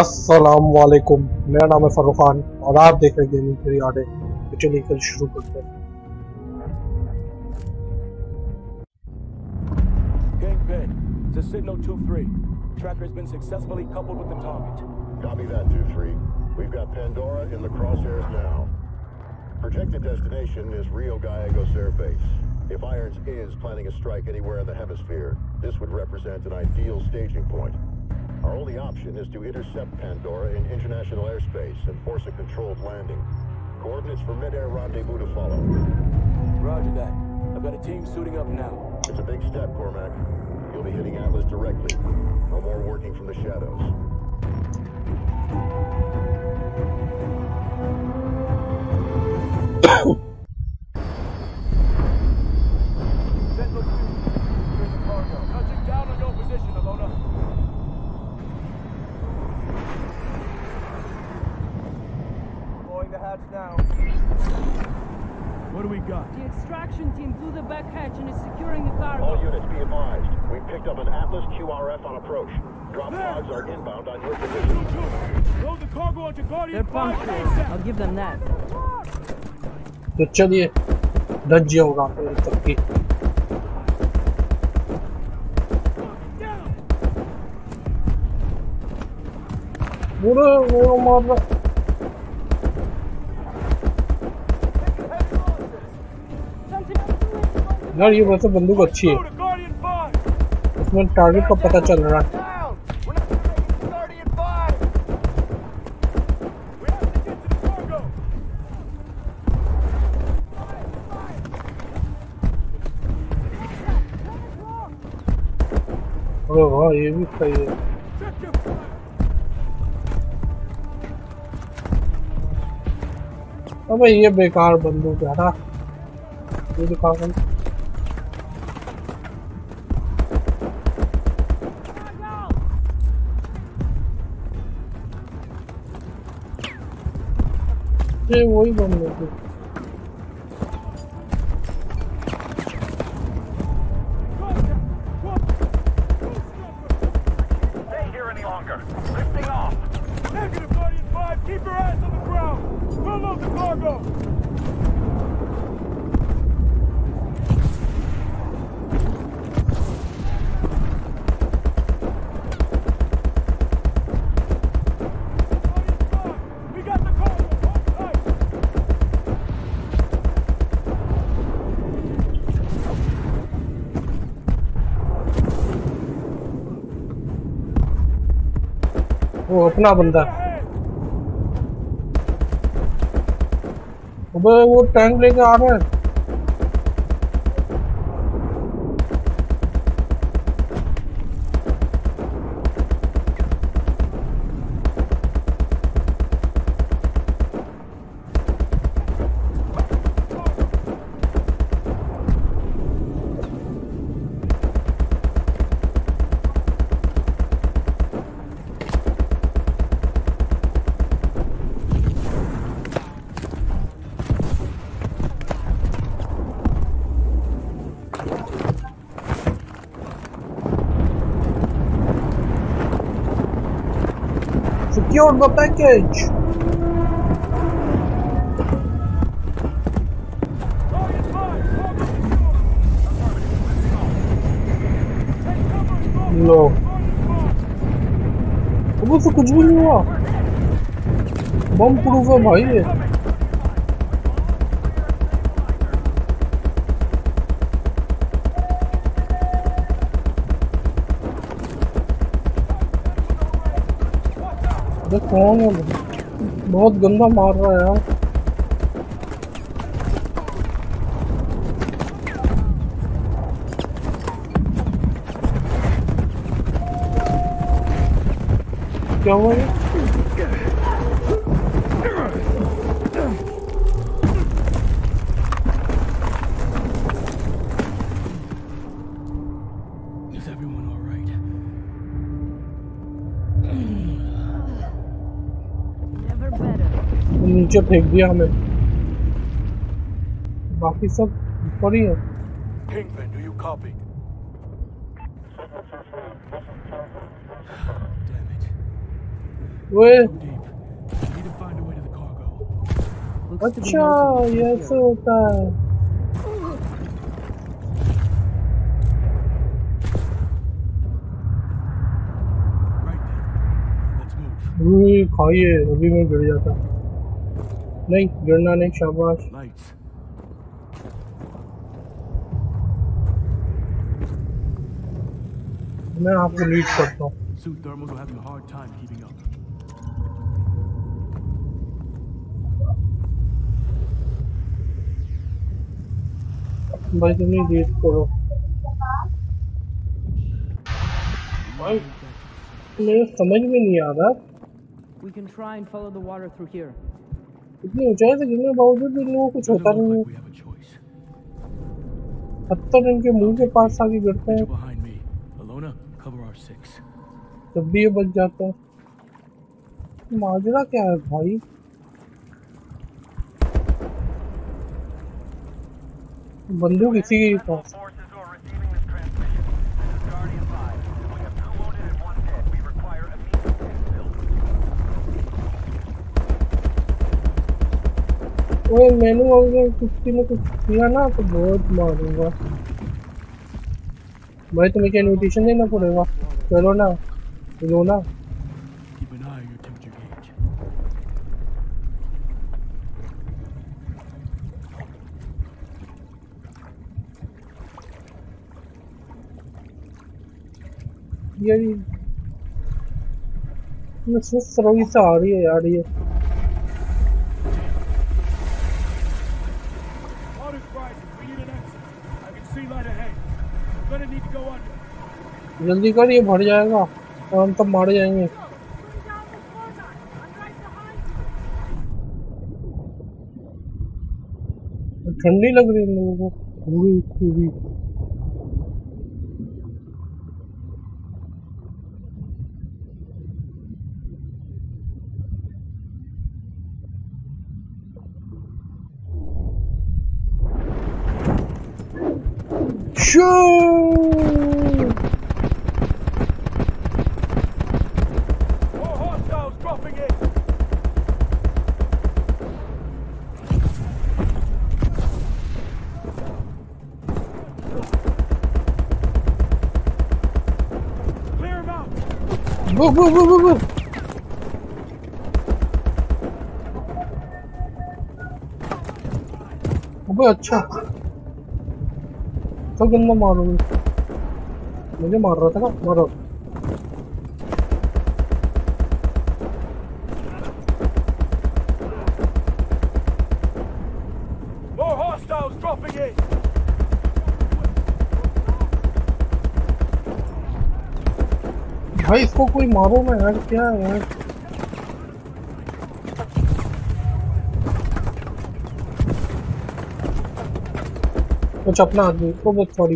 अस्सलाम वालेकुम मेरा नाम है फरूख खान और आप देख रहे हैं गेमिंग फ्री आडे तो चलिए कल शुरू करते हैं Gang bed. This is Signal 2-3. Tracker has been successfully coupled with the target. Copy that, 2-3. We've got Pandora in the crosshairs now. Projected destination is Rio Gallegos Air Base. If Irons is planning a strike anywhere in the hemisphere, this would represent an ideal staging point. Our only option is to intercept Pandora in international airspace and force a controlled landing. Coordinates for mid-air rendezvous to follow. Roger that. I've got a team suiting up now. It's a big step, Cormac. You'll be hitting Atlas directly. No more working from the shadows. Sentinel 2, securing the cargo. Touching down on your position, Ilona. Blowing the hatch now. What do we got? The extraction team blew the back hatch and is securing the cargo. All units be advised. We've picked up an Atlas QRF on approach. Drop pods are inbound on your position. Load the cargo onto Guardian They're punctual. I'll give them that. तो चलिए धज्जी उड़ाते हैं तब की बुरे वो मार रहा यार, ये वैसे बंदूक अच्छी है। इसमें टारगेट का पता चल रहा है। अरे वाह, ये भी सही है। अबे, ये बेकार बंदूक है ना ये दिखाओ। थे वही बम लेते अपना बंदा। अबे वो टैंक लेके आ रहा है। Secure the package. Guardian 5, cargo secure! Take cover and बहुत गंदा मार रहा है यार। क्या हुआ ये? नीचे फेंक दिया हमें। बाकी सब ऊपर ही है। Pinkman, do you copy? Damn it. वे अच्छा ये ऐसे होता है। खाइए अभी मैं गिर जाता। नहीं गिरना नहीं शाबाश Lights. मैं आपको लीड करता हूँ Suit thermals are having a hard time keeping up. भाई तुम ही लीड करो भाई मेरे समझ में नहीं आ रहा We can try and follow the water through here. इतनी ऊंचाई से गिरने के बावजूद भी लोगों कुछ होता नहीं है. पत्थर इनके मुँह के पास आके गिरते हैं. तब भी ये बच जाता है माजरा क्या है भाई बंदूक इसी के पास ओए मैंने अगर किसी ने कुछ किया ना तो बहुत मारूँगा। भाई, तुम्हें क्या इनविटेशन देना पड़ेगा? चलो ना, लो ना. यार ये मैं सोच से आ रही है यार, ये Water's rising. We need an exit. I can see light ahead. We're gonna need to go under. जल्दी कर, ये भर जाएगा। और हम तब मारे जाएँगे। ठंडी लग रही है लोगों को। पूरी पूरी Shoo! Go, go, go, go, go. अबे अच्छा तो गंदा मारोगे मुझे मार रहा था ना मारो भाई, इसको कोई मारो ना यार, क्या है यार? कुछ अपना आदमी को बहुत सॉरी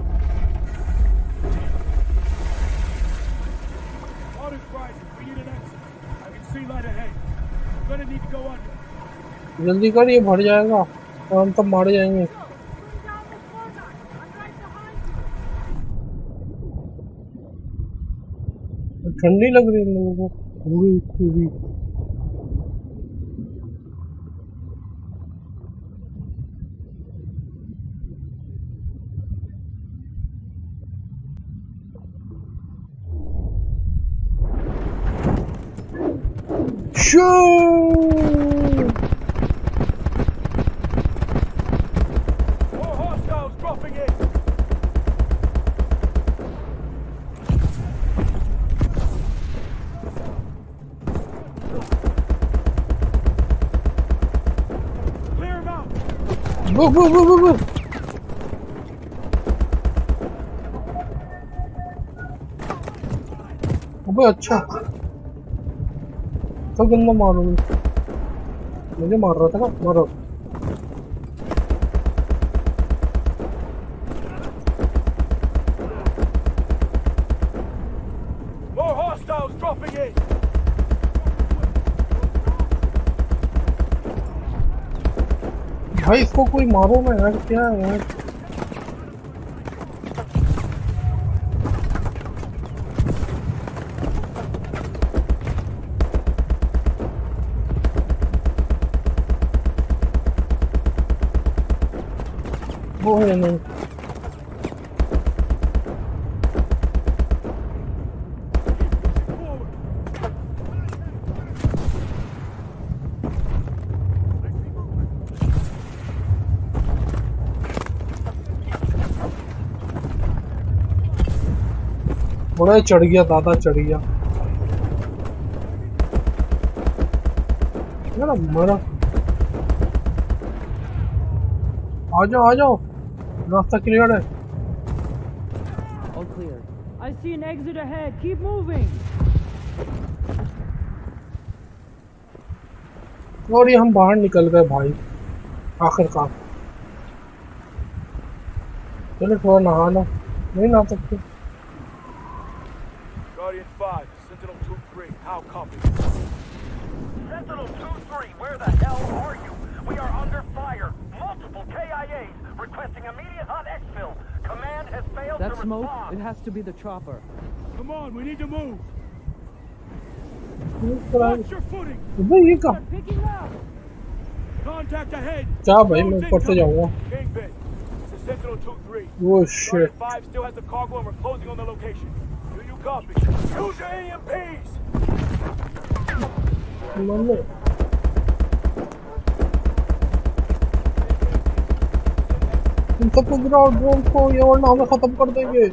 जल्दी कर, ये भर जाएगा। और हम तब मारे जाएँगे। ठंडी लग रही है लोगों को। पूरी पूरी Vur vur vur vur vur. Baba yatacak. Çok önüne mağaranın. Ne mağarada? Mağarada. भाई इसको कोई मारो ना यार क्या यार वो है नहीं Forward. ही चढ़ गया दादा चढ़ गया। यार मरा। आ जाओ आ जाओ। रास्ता क्लियर है। All clear. I see an exit ahead. Keep moving. और ये हम बाहर निकल गए भाई। आखिरकार चलो थोड़ा नहा लो नहीं नहा सकते। to be the chopper. Come on, we need to move. अबे Watch your footing. ये कहा They're picking up. Contact ahead. क्या भाई मैं Drones ऊपर से incoming. जाऊंगा Kingpin. This is Sentinel 2-3. वो Guardian shit 5 still has the cargo and we're closing on the location. Do you copy? Use your EMPs! Mummy तुम सबको गिराओ ड्रोन को ये वरना हमें खत्म कर देंगे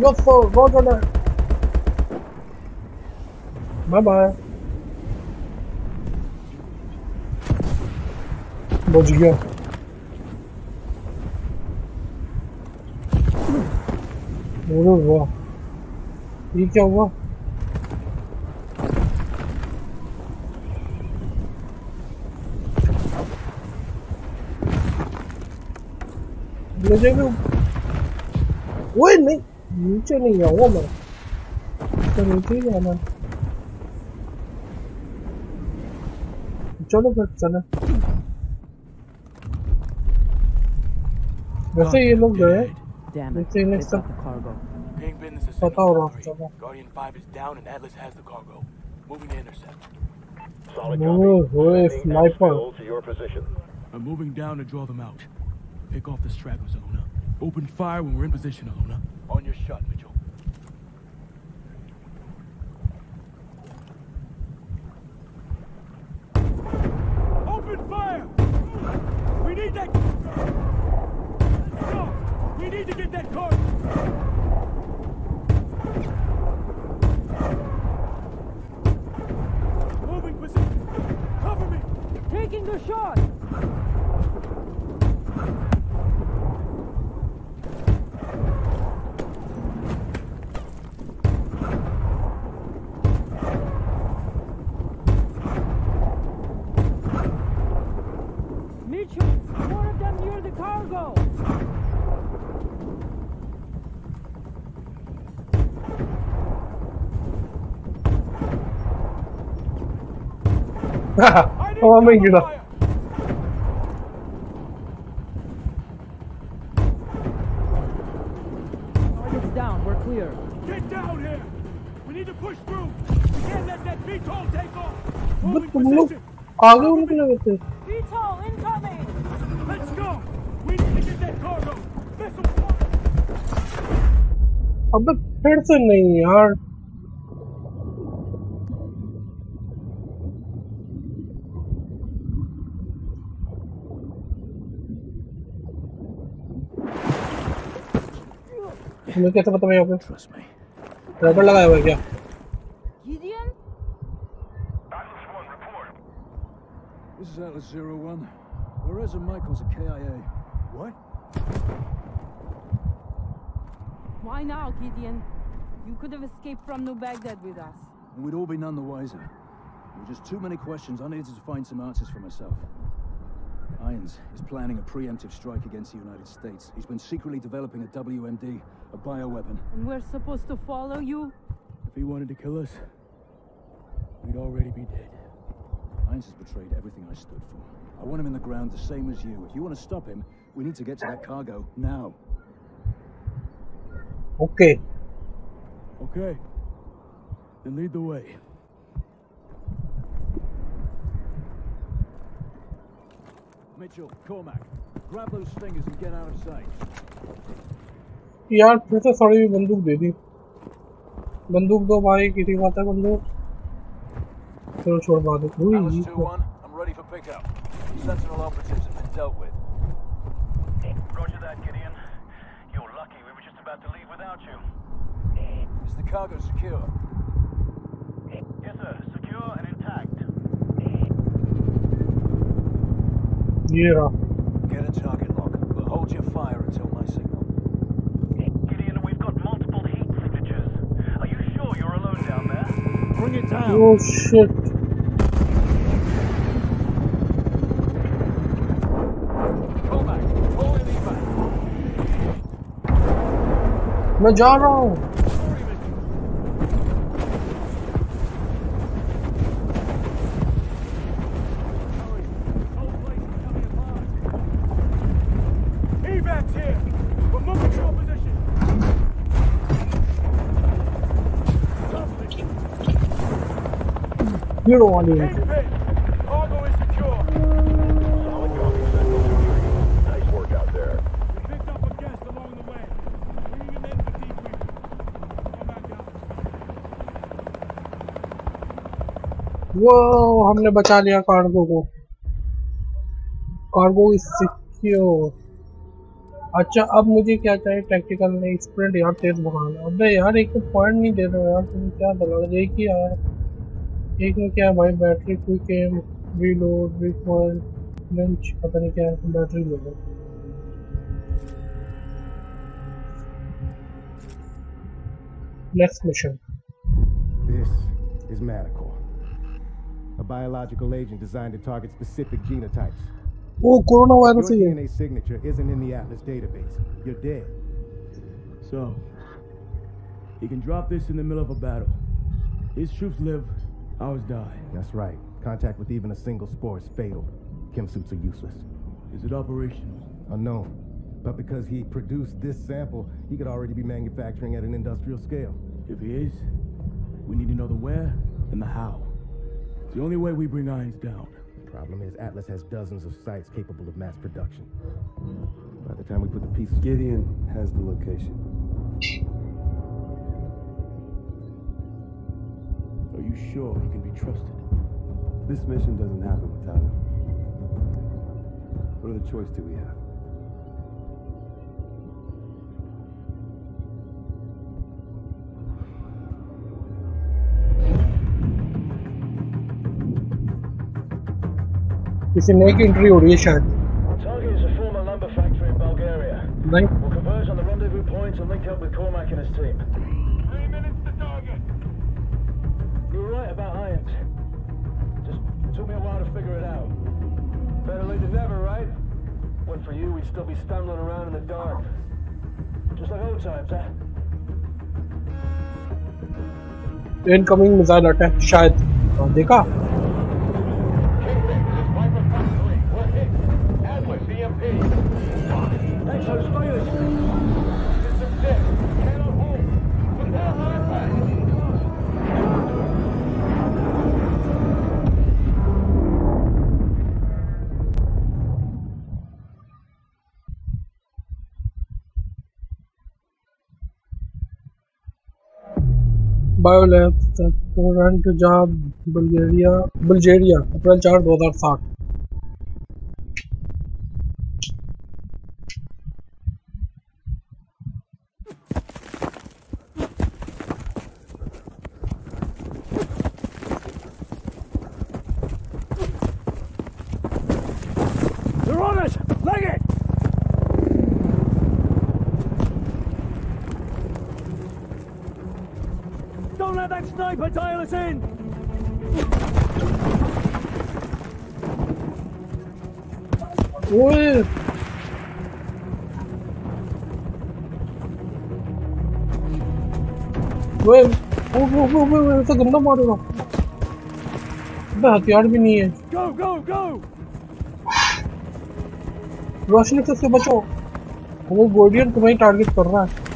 Waffle, watermelon. Bye bye. Where'd you go? What is वो ये क्या हुआ मुझे भी वही नहीं नीचे नहीं आऊंगा मैं तो नीचे ही जाना है। चलो फिर चले वैसे ये लोग गए Damn it. Let's see They've next uh, got the cargo. Kingpin, this is पता हो Sentinel रहा 2-3. चलो Guardian 5 is down and Atlas has the cargo. Moving to intercept. Solid Oh, copy. oh, Sending sniper. exfil to your position. I'm moving down to draw them out. Pick off the stragglers, Aluna. Open fire when we're in position, Ilona. On your shot, Mitchell. Open fire! We need that... No! We need to get that car! Moving position! Cover me! Taking the shot. Mitchell, more of them near the cargo. I need हवा में cover गिरा fire! Target's down. We're clear. Get down here! We need to push through! We can't let that VTOL take off! बस Moving तुम लोग position! आगे उनके लगे थे VTOL incoming. Let's go! We need to get that cargo! Missile fire! अबे फिर से नहीं यार तुम्हें कैसे पता मैं यहाँ पे Trust me. रबर लगाया हुआ है क्या Gideon? This is Atlas Zero One. Perez and Michael's at KIA. What? Why now, Gideon? You could have escaped from New Baghdad with us. And we'd all be none the wiser. There were just too many questions. I needed to find some answers for myself. Irons is planning a preemptive strike against the United States. He's been secretly developing a WMD, a bioweapon. And we're supposed to follow you? If he wanted to kill us, we'd already be dead. Irons has betrayed everything I stood for. I want him in the ground the same as you. If you want to stop him, we need to get to that cargo now. Okay. Okay. Then lead the way. Mitchell, Cormac, grab those stingers and get out of sight. यार फिर से सड़ी हुई बंदूक दे दी बंदूक दो भाई किसी की बात है बंदूक चलो छोड़ पा दो हुई Alice 2-1, I'm ready for pickup. Sentinel operatives have been dealt with. Roger that, Gideon. You're lucky we were just about to leave without you. Is the cargo secure? ये रहा Get a target lock, but hold your fire until my signal. Gideon, we've got multiple heat signatures. Are you sure you're alone down there? Bring it down! Oh shit Cormac, pull in evac. मैं जा रहा हूँ You don't want to do हमने बचा लिया cargo को। Cargo is secure अच्छा अब मुझे क्या चाहिए? टैक्टिकल नहीं स्प्रिंट यार तेज भगाना अबे यार एक तो पॉइंट नहीं दे रहा यार तुम क्या दलाल? देख ही आया। एक है क्या भाई battery quick M reload recall lunch पता नहीं क्या battery level. Next mission. This is Manticore, a biological agent designed to target specific genotypes. Oh, coronavirus! Your DNA signature isn't in the Atlas database. You're dead. So, he can drop this in the middle of a battle. His troops live, ours die. That's right. Contact with even a single spore is fatal. Chem suits are useless. Is it operational? Unknown. But because he produced this sample, he could already be manufacturing at an industrial scale. If he is, we need to know the where and the how. It's the only way we bring Irons down. The Problem is, Atlas has dozens of sites capable of mass production. By the time we put the pieces Gideon has the location. you sure he can be trusted? This mission doesn't happen without him. What other choice do we have? किसी नए की entry हो रही है शायद Target is a former lumber factory in Bulgaria. नहीं We'll converge on the rendezvous point and link up with Cormac and his team. figure it out. Better late than never, right? When for you, we'd still be stumbling around in the dark. Just like old times, huh? Incoming missile attack शायद हाँ, देखा बायोलैब restaurant जहाँ Bulgaria Bulgaria अप्रैल चार दो हज़ार सात। ऐसा गंदा मारेगा अबे हथियार भी नहीं है। Go, go, go! रोशनी से बचो। वो गोडियन तुम्हें टारगेट कर रहा है।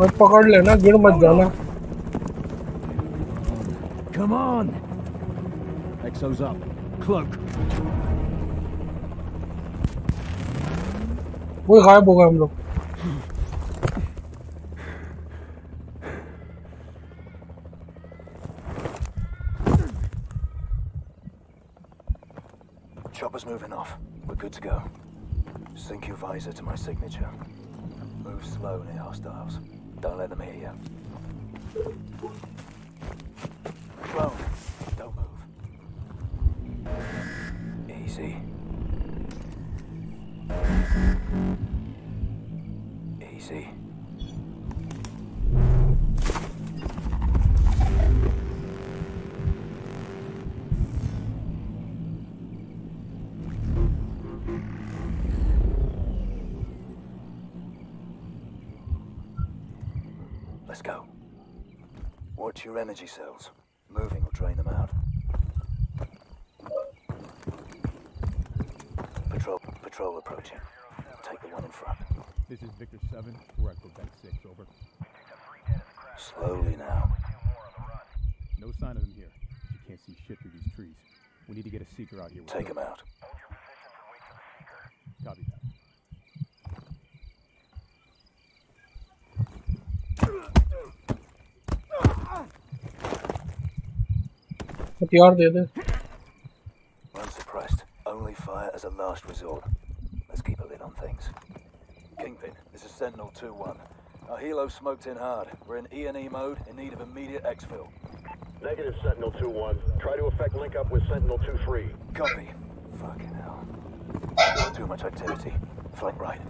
मैं पकड़ लेना गिर मत जाना Come on! Exo's up. Cloak. वो गायब हो गए हम लोग Chopper's moving off. We're good to go. Sync your visor to my signature. Move slow near hostiles. Don't let them hear you. Energy cells. Moving will drain them out. Patrol, patrol approaching. Take the one in front. This is Victor 7. We're at Quebec 6, over. Slowly now. No sign of them here. You can't see shit through these trees. We need to get a seeker out here. Take them out. Copy that. ATR they they suppressed Only fire as a last resort. Let's keep a lid on things. Kingpin, this is Sentinel 2-1. Our helo smoked in hard. We're in E&E mode, in need of immediate exfil. Negative, Sentinel 2-1. Try to effect link up with Sentinel 2-3. Copy. Fucking hell. Too much activity. Flank right.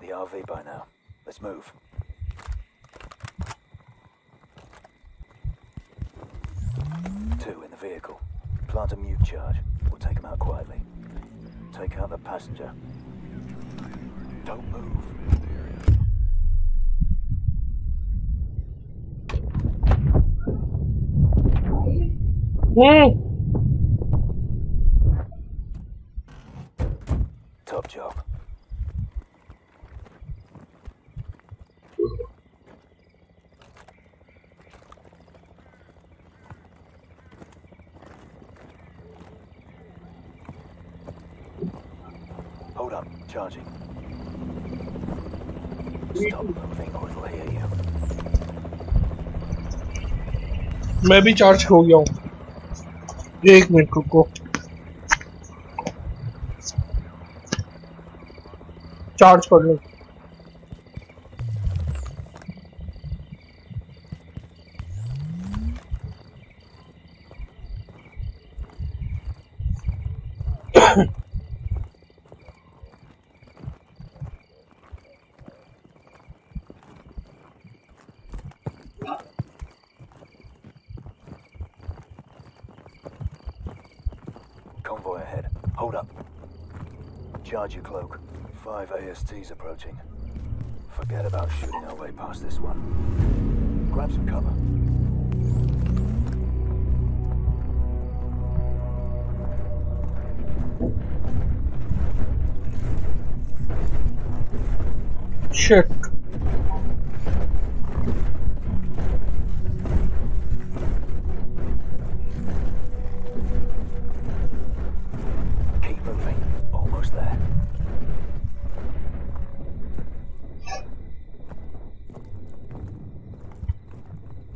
the RV by now. Let's move. Two in the vehicle. Plant a mute charge. We'll take them out quietly. Take out the passenger. Don't move. Hey. Charging. Stop moving or they'll hear you. मैं भी charge हो गया हूँ एक minute रुको charge कर लो ASTs approaching. Forget about shooting our way past this one. Grab some cover. Shit.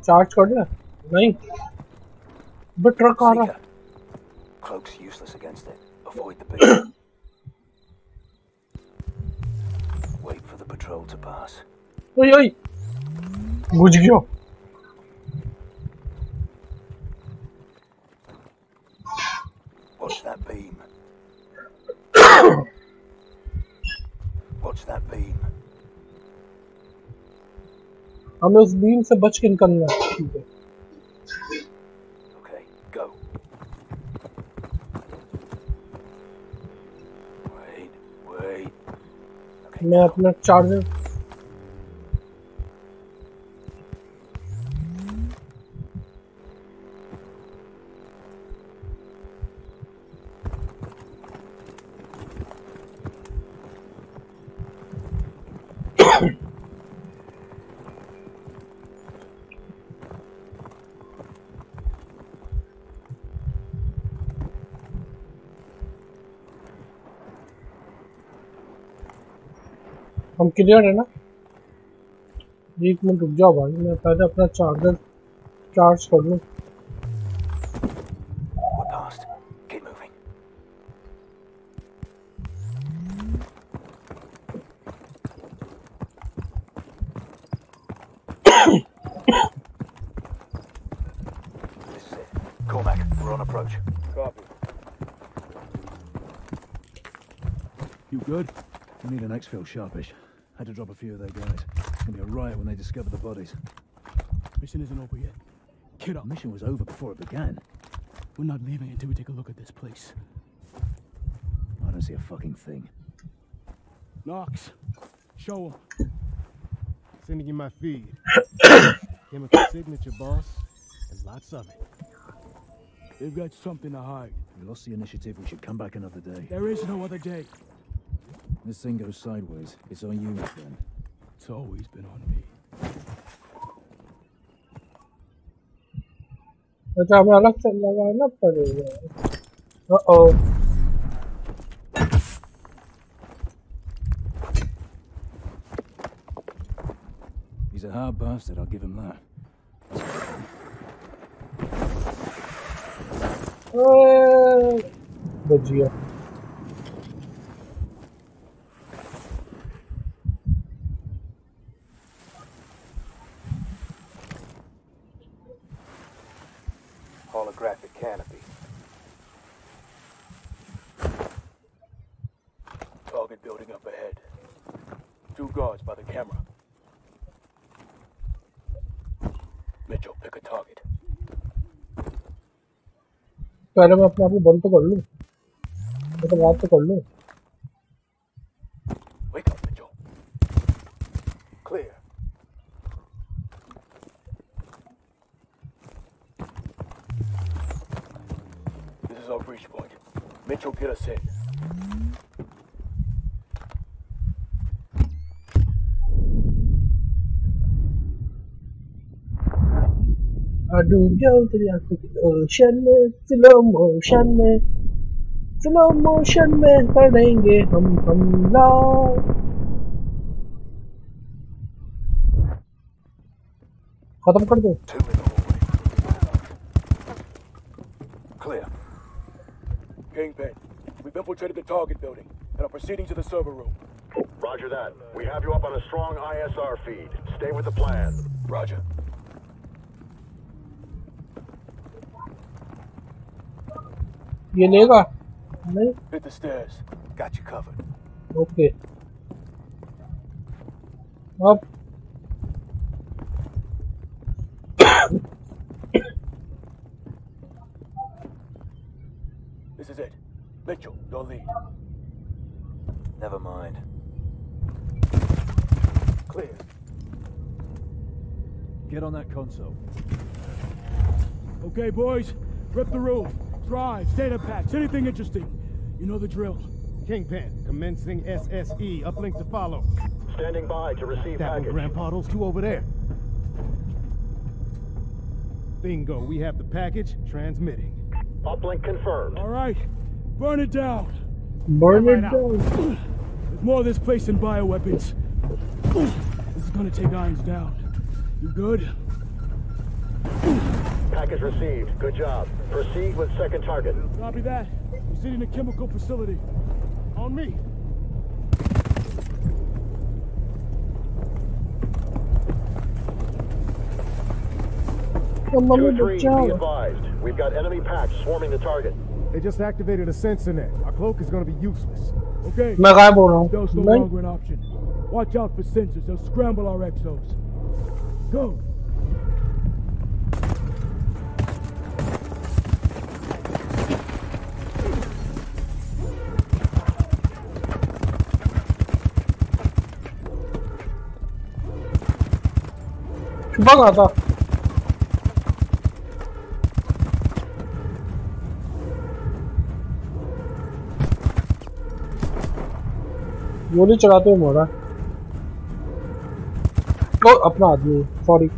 Charge कर दिया नहीं बे ट्रक आ रहा Seeker. Cloak's useless against it. Avoid the beam. Wait for the patrol to pass. ओए ओए बुझ गया Watch that beam. Watch that beam. हमें उस बीम से बच के निकलना है। ठीक है। मैं अपना चार्जर हम क्लियर है ना एक मिनट रुक जाओ भाई मैं पहले अपना चार्जर चार्ज कर लूँ we're past. Keep moving. this is it. Cormac, we're on approach. Copy. You good? We need an exfil sharpish. Had to drop a few of their guys. It's gonna be a riot when they discover the bodies. Mission isn't over yet. Get up. Mission was over before it began. We're not leaving until we take a look at this place. I don't see a fucking thing. Knox, show him. Sending you my feed. Chemical signature, boss. And lots of it. They've got something to hide. We lost the initiative. We should come back another day. There is no other day. This thing goes sideways. It's on you, my friend. It's always been on me. अच्छा हमें अलग से लगाना पड़ेगा ओ He's a hard bastard, I'll give him that. बच गया Holographic पहले मैं अपने आप को बंद तो कर लूँ। तो बात तो कर लूँ। अडू जाओ तेरी आंखों की ओशन में स्लो मोशन में स्लो मोशन में करेंगे हम हमला खत्म कर दो Two in the hallway. Clear. Kingpin, we've infiltrated the target building and are proceeding to the server room. Roger that. We have you up on a strong ISR feed. Stay with the plan. Roger. ये लेगा नहीं Hit the stairs. Got you covered. Okay अब This is it. Mitchell, your lead. Never mind. Clear. Get on that console. Okay, boys. Rip the roof. Drives, data packs, anything interesting. You know the drill. Kingpin, commencing SSE. Uplink to follow. Standing by to receive That one, package. Grandpa. Those two over there. Bingo. We have the package transmitting. Uplink confirmed. All right. Burn it down. Burn it out. down. There's more of this place than bioweapons. This is gonna take Irons down. You good? Package received. Good job. Proceed with second target. Copy that. Proceeding to chemical facility. On me. Oh, Two mummy, and three, be bachao. advised. We've got enemy packs swarming the target. They just activated a sensor net. Our cloak is gonna be useless. Okay. मैं गायब हो रहा हूँ Stealth's no नहीं longer an option. Watch out for sensors. They'll scramble our exos. Go. कहाँ था गोली चलाते हुए मोरा ओ अपना आदमी सॉरी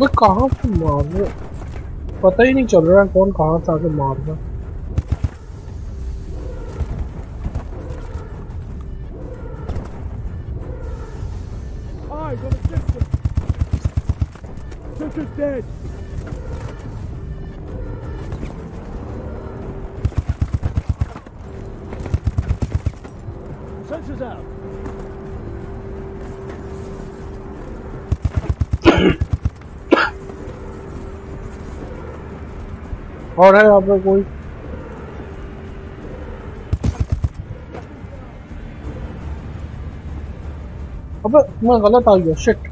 वो कहाँ से मार रहे पता ही नहीं चल रहा है कौन कहाँ से आके मार रहा और है यहाँ पे कोई। अबे मैं गलत आ गया shit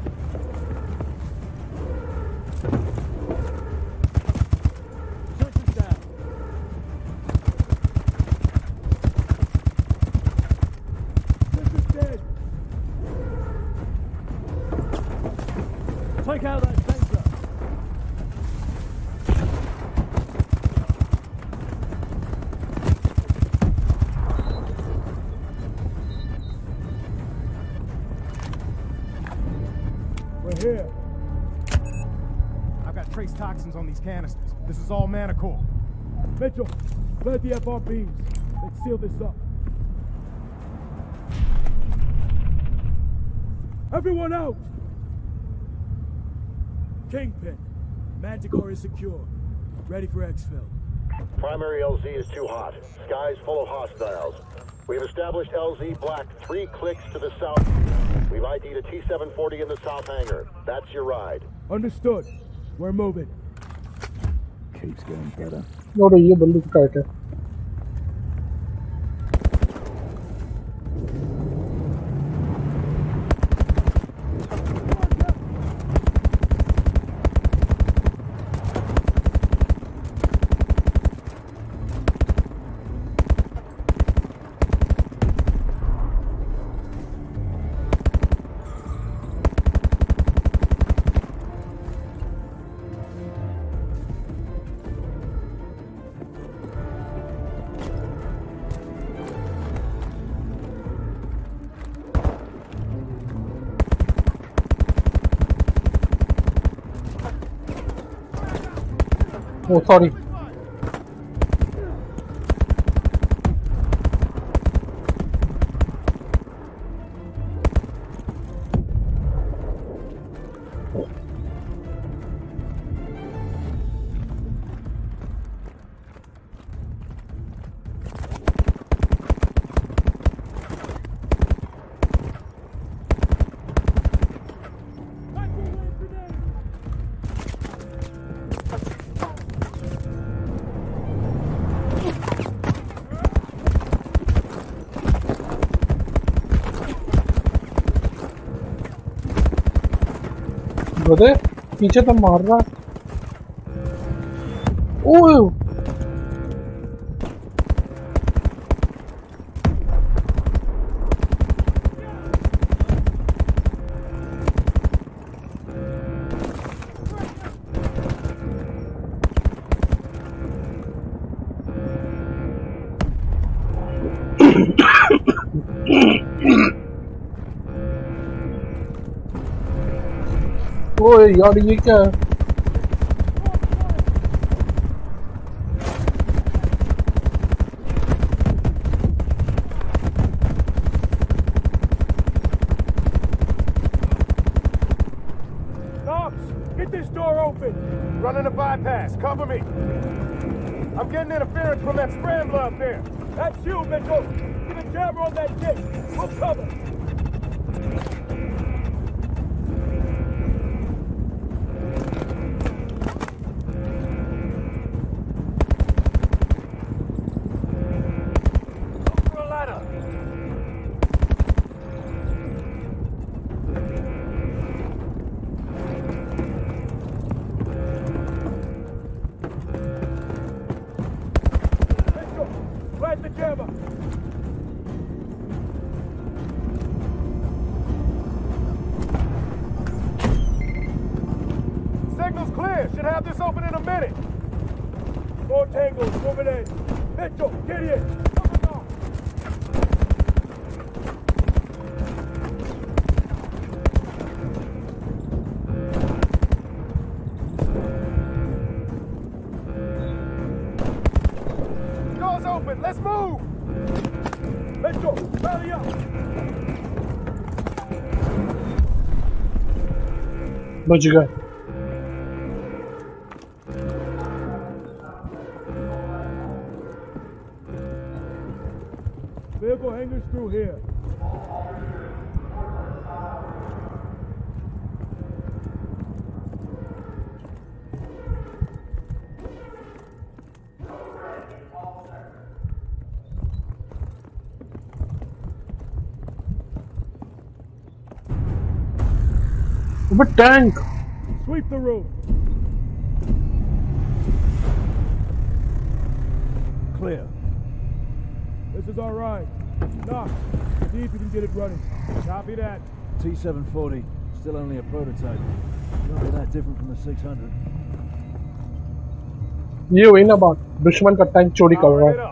toxins on these canisters. This is all Manticore. Mitchell, plant the FRBs. Let's seal this up. Everyone out! Kingpin. Manticore is secure. Ready for exfil. Primary LZ is too hot. Sky's full of hostiles. We've established LZ Black three clicks to the south. We've ID'd a T-740 in the south hangar. That's your ride. Understood. We're moving. Keeps getting better. और ये बंदूक tight 我操你 brother पीछे तो मार रहा a bypass. Cover me. I'm getting interference from that scrambler up there. That's you, Mitchell. Get a jammer on that gate. We'll cover. Where'd you? Vehicle hangars through here. But tank! the room. Clear. This is all right. Knox, see if you can get it running. Copy that. T-740, still only a prototype. Not be that different from the 600. ये हुई ना बात दुश्मन का tank चोरी कर रहा Powering it है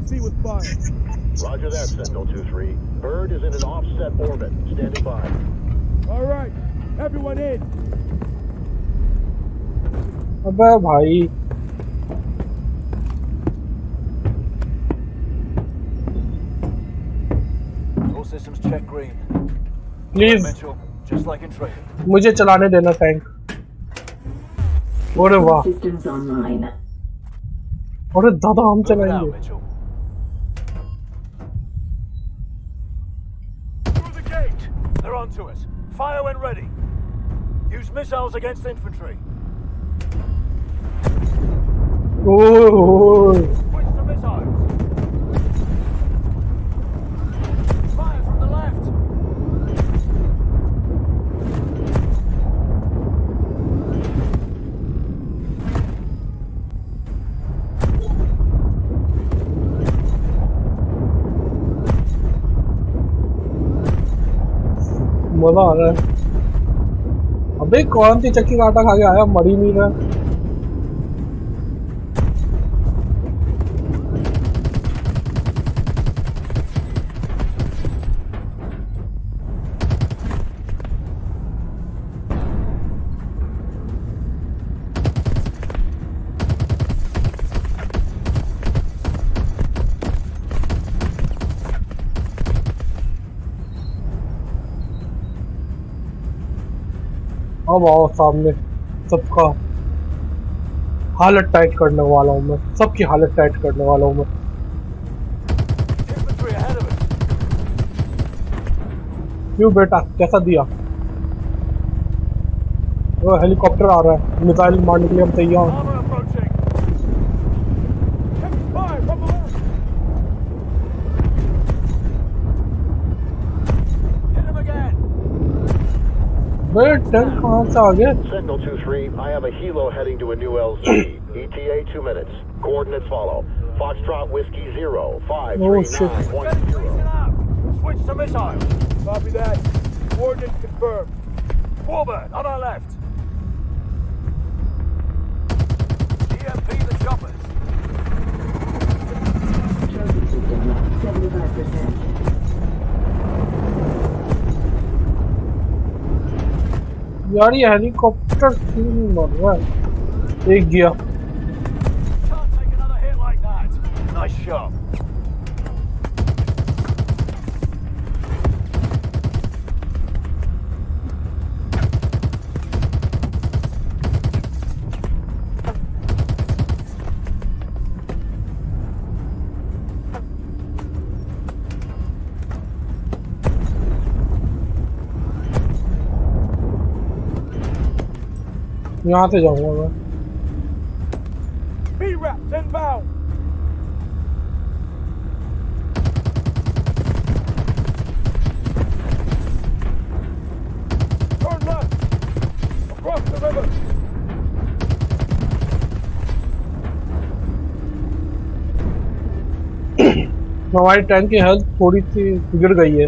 LZ with fire. Roger that, Sentinel 2-3. Bird is in an offset orbit. Standing by. All right. Everyone in. अबे भाई All systems check green. Please Mitchell, just like in training. मुझे चलाने देना tank अरे वाह Systems online. अरे दादा हम Move it out, चलाएंगे They're on to us. Fire when ready. Use missiles against infantry. Oh Switch to missiles. मज़ा आ रहा है। अबे, कौन सी चक्की का आटा खा के आया? मरी नहीं रहा अब आओ सामने सबका हालत टाइट करने वाला हूँ मैं। सबकी हालत टाइट करने वाला हूँ मैं. क्यों बेटा? कैसा दिया? वो हेलीकॉप्टर आ रहा है। मिसाइल मारने के लिए हम तैयार हैं। बे टैंक कहां से आ Sentinel 2-3, I have a helo heading to a new LZ. ETA 2 minutes. Coordinates follow. Foxtrot Whiskey 0, 5, oh, 3, 9, 1, 0. Switch to missile. Copy that. Coordinates confirmed. Warbird, on our left. EMP the choppers. 75%. यार ये helicopter क्यों नहीं मर रहा है? एक गया। यहाँ से जाऊँगा मैं। हमारी टैंक की हेल्थ थोड़ी सी बिगड़ गई है।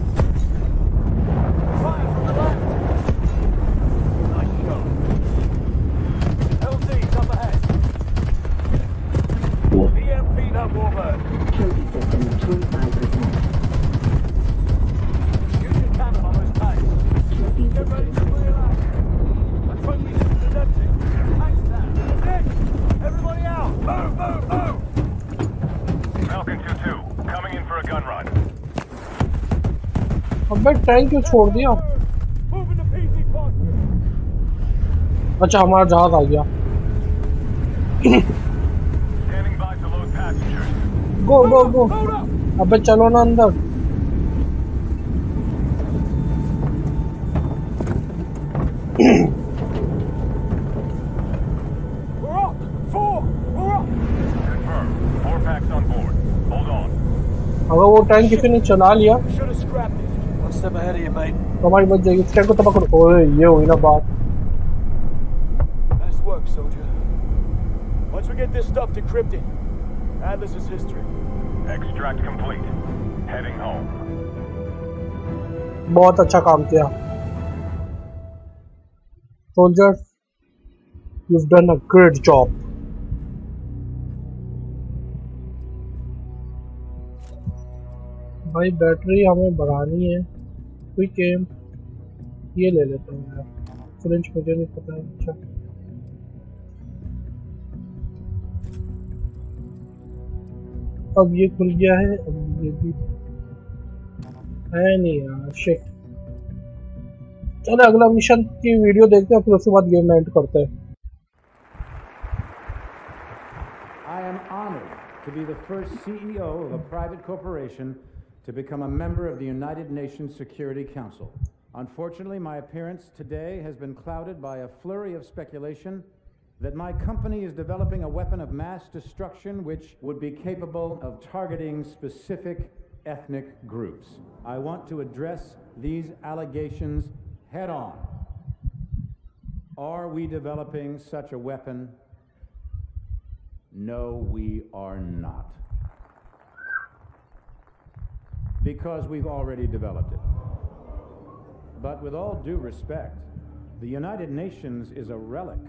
अबे टैंक क्यों छोड़ दिया? अच्छा हमारा जहाज़ आ गया। गो गो गो अबे, चलो ना अंदर। अगर वो टैंक किसी ने चला लिया। Step ahead of you, mate. तो हमारी बच जाएगी इस टैंक को तबाह करो ओए ये हुई ना बात Nice work, soldier. Once we get this stuff decrypted, Atlas is history. Extract complete. Heading home. बहुत अच्छा काम किया soldier you've done a great job भाई बैटरी हमें बढ़ानी है क्विक एम ये ले लेते हैं यार। फ्रेंच मुझे नहीं पता अच्छा। अब ये खुल गया है, अब ये भी है नहीं यार शिट चलो, अगला मिशन की वीडियो देखते हैं, फिर उसके बाद गेम एंड करते हैं। To be the first CEO of a private corporation to become a member of the United Nations Security Council. Unfortunately, my appearance today has been clouded by a flurry of speculation that my company is developing a weapon of mass destruction which would be capable of targeting specific ethnic groups. I want to address these allegations head on. Are we developing such a weapon? No, we are not. Because we've already developed it. But with all due respect, the United Nations is a relic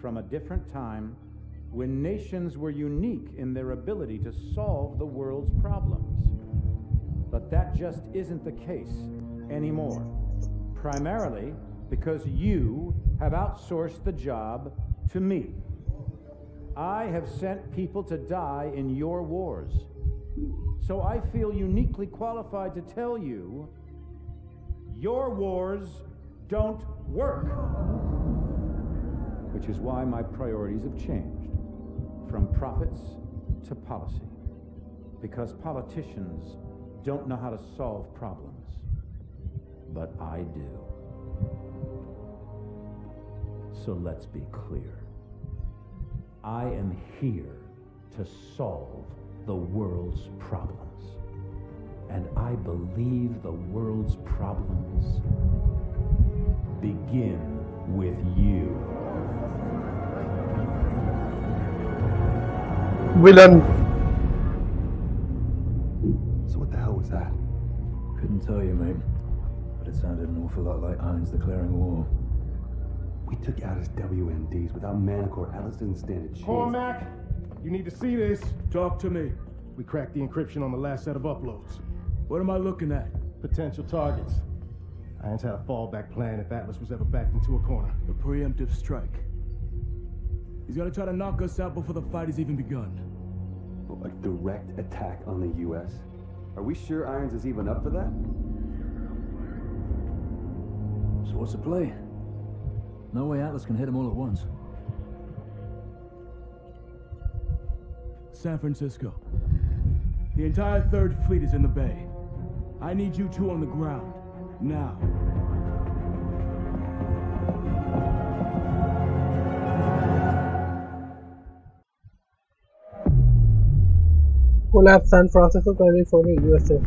from a different time when nations were unique in their ability to solve the world's problems. But that just isn't the case anymore. Primarily because you have outsourced the job to me. I have sent people to die in your wars. So I feel uniquely qualified to tell you your wars don't work. Which is why my priorities have changed from profits to policy. Because politicians don't know how to solve problems. But I do. So let's be clear. I am here to solve the world's problems. And I believe the world's problems begin with you. Villain. So what the hell was that? Couldn't tell you, mate. But it sounded an awful lot like Irons declaring war. We took out his WMDs without Manticore. Atlas didn't stand a chance. Cormac, you need to see this. Talk to me. We cracked the encryption on the last set of uploads. What am I looking at? Potential targets. Irons had a fallback plan if Atlas was ever backed into a corner. A preemptive strike. He's gonna try to knock us out before the fight has even begun. Oh, a direct attack on the U.S.? Are we sure Irons is even up for that? So what's the play? No way Atlas can hit them all at once. San Francisco. The entire Third Fleet is in the bay. I need you two on the ground. Now. Collapse San Francisco, California, USA.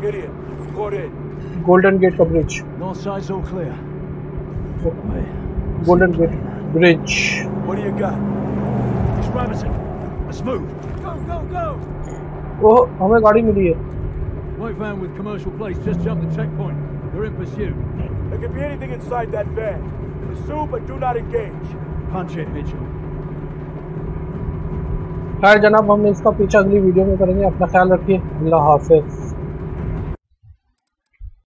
Gideon, report in. Golden Gate का bridge. North side's all clear. Wait. Golden Gate bridge. What do you got? It's Robinson. Let's move. Go, go, go! ओह हमें गाड़ी मिली है White van with commercial plates just jumped the checkpoint. They're in pursuit. There could be anything inside that van. Pursue, but do not engage. Punch it, Mitchell. खैर जनाब हम इसका पीछा अगली video में करेंगे अपना ख्याल रखिए अल्लाह हाफिज